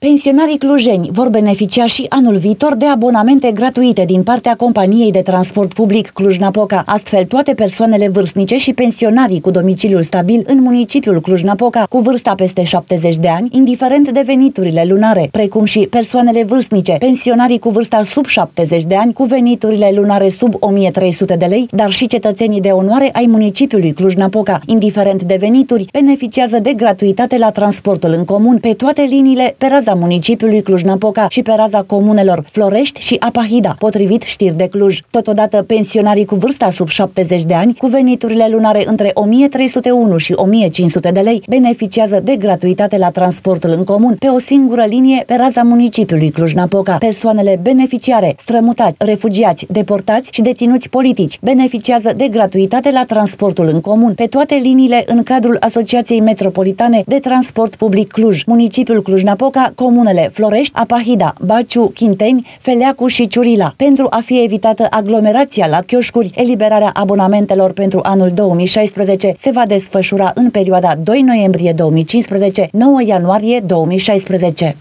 Pensionarii clujeni vor beneficia și anul viitor de abonamente gratuite din partea companiei de transport public Cluj-Napoca. Astfel, toate persoanele vârstnice și pensionarii cu domiciliul stabil în municipiul Cluj-Napoca, cu vârsta peste 70 de ani, indiferent de veniturile lunare, precum și persoanele vârstnice, pensionarii cu vârsta sub 70 de ani, cu veniturile lunare sub 1300 de lei, dar și cetățenii de onoare ai municipiului Cluj-Napoca, indiferent de venituri, beneficiază de gratuitate la transportul în comun pe toate liniile pe raza raza municipiului Cluj-Napoca și pe raza comunelor Florești și Apahida, potrivit știri de Cluj. Totodată, pensionarii cu vârsta sub 70 de ani, cu veniturile lunare între 1301 și 1500 de lei, beneficiază de gratuitate la transportul în comun pe o singură linie pe raza municipiului Cluj-Napoca. Persoanele beneficiare, strămutați, refugiați, deportați și deținuți politici beneficiază de gratuitate la transportul în comun pe toate liniile în cadrul Asociației Metropolitane de Transport Public Cluj. Municipiul Cluj-Napoca comunele Florești, Apahida, Baciu, Chinteni, Feleacu și Ciurila. Pentru a fi evitată aglomerația la chioșcuri, eliberarea abonamentelor pentru anul 2016 se va desfășura în perioada 2 noiembrie 2015-9 ianuarie 2016.